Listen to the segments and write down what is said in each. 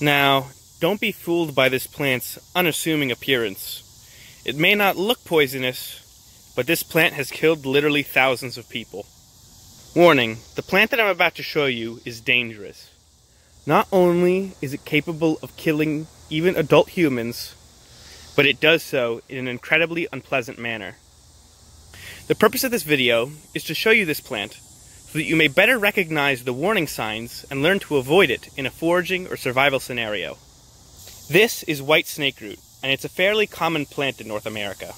Now, don't be fooled by this plant's unassuming appearance. It may not look poisonous, but this plant has killed literally thousands of people. Warning, the plant that I'm about to show you is dangerous. Not only is it capable of killing even adult humans, but it does so in an incredibly unpleasant manner. The purpose of this video is to show you this plant so that you may better recognize the warning signs and learn to avoid it in a foraging or survival scenario. This is white snake root, and it's a fairly common plant in North America.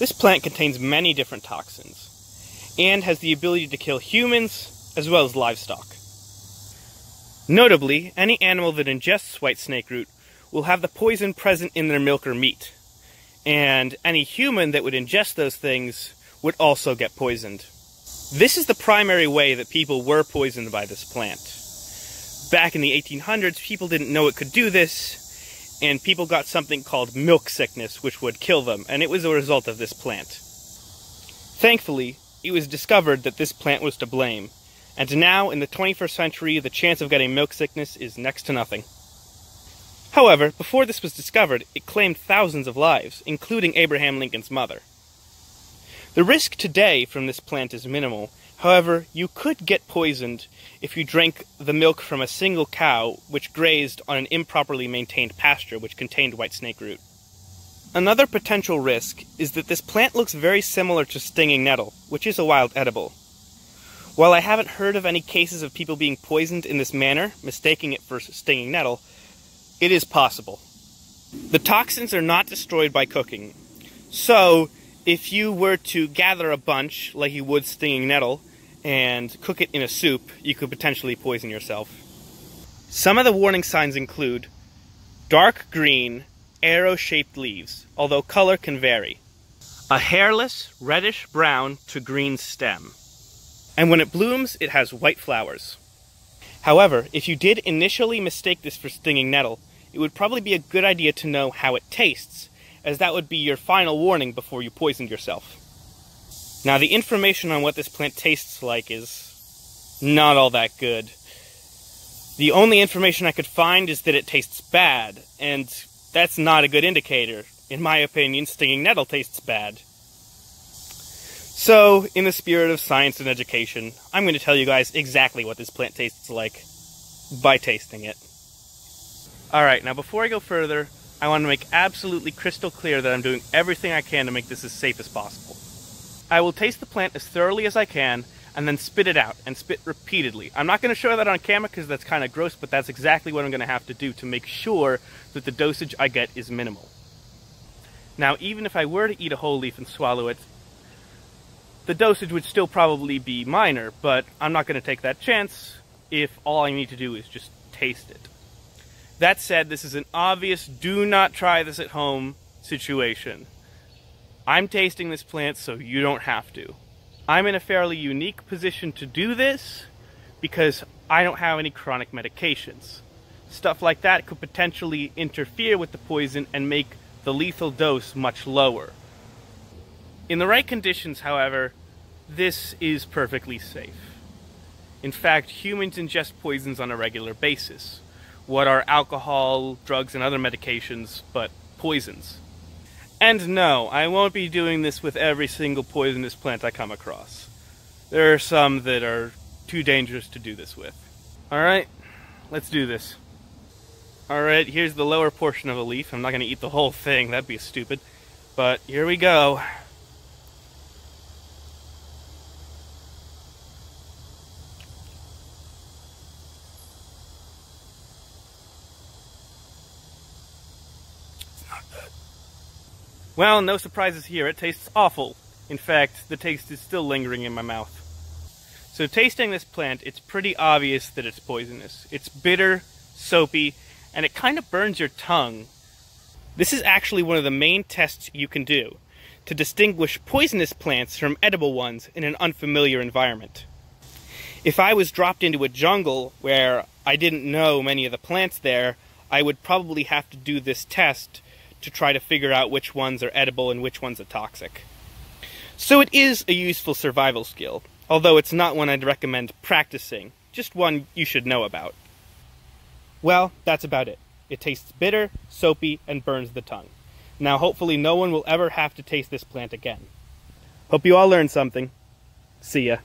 This plant contains many different toxins, and has the ability to kill humans as well as livestock. Notably, any animal that ingests white snake root will have the poison present in their milk or meat, and any human that would ingest those things would also get poisoned. This is the primary way that people were poisoned by this plant. Back in the 1800s, people didn't know it could do this, and people got something called milk sickness, which would kill them, and it was a result of this plant. Thankfully, it was discovered that this plant was to blame, and now, in the 21st century, the chance of getting milk sickness is next to nothing. However, before this was discovered, it claimed thousands of lives, including Abraham Lincoln's mother. The risk today from this plant is minimal. However, you could get poisoned if you drank the milk from a single cow which grazed on an improperly maintained pasture which contained white snake root. Another potential risk is that this plant looks very similar to stinging nettle, which is a wild edible. While I haven't heard of any cases of people being poisoned in this manner, mistaking it for stinging nettle, it is possible. The toxins are not destroyed by cooking, so if you were to gather a bunch, like you would stinging nettle, and cook it in a soup, you could potentially poison yourself. Some of the warning signs include dark green, arrow shaped leaves, although color can vary, a hairless, reddish brown to green stem, and when it blooms, it has white flowers. However, if you did initially mistake this for stinging nettle, it would probably be a good idea to know how it tastes as that would be your final warning before you poisoned yourself. Now, the information on what this plant tastes like is not all that good. The only information I could find is that it tastes bad, and that's not a good indicator. In my opinion, stinging nettle tastes bad. So, in the spirit of science and education, I'm going to tell you guys exactly what this plant tastes like by tasting it. Alright, now before I go further, I want to make absolutely crystal clear that I'm doing everything I can to make this as safe as possible. I will taste the plant as thoroughly as I can and then spit it out and spit repeatedly. I'm not going to show that on camera because that's kind of gross, but that's exactly what I'm going to have to do to make sure that the dosage I get is minimal. Now, even if I were to eat a whole leaf and swallow it, the dosage would still probably be minor, but I'm not going to take that chance if all I need to do is just taste it. That said, this is an obvious do not try this at home situation. I'm tasting this plant so you don't have to. I'm in a fairly unique position to do this because I don't have any chronic medications. Stuff like that could potentially interfere with the poison and make the lethal dose much lower. In the right conditions, however, this is perfectly safe. In fact, humans ingest poisons on a regular basis what are alcohol, drugs, and other medications, but poisons. And no, I won't be doing this with every single poisonous plant I come across. There are some that are too dangerous to do this with. Alright, let's do this. Alright, here's the lower portion of a leaf. I'm not going to eat the whole thing, that'd be stupid. But here we go. Well, no surprises here. It tastes awful. In fact, the taste is still lingering in my mouth. So tasting this plant, it's pretty obvious that it's poisonous. It's bitter, soapy, and it kind of burns your tongue. This is actually one of the main tests you can do to distinguish poisonous plants from edible ones in an unfamiliar environment. If I was dropped into a jungle where I didn't know many of the plants there, I would probably have to do this test to try to figure out which ones are edible and which ones are toxic. So it is a useful survival skill, although it's not one I'd recommend practicing, just one you should know about. Well, that's about it. It tastes bitter, soapy, and burns the tongue. Now, hopefully, no one will ever have to taste this plant again. Hope you all learned something. See ya.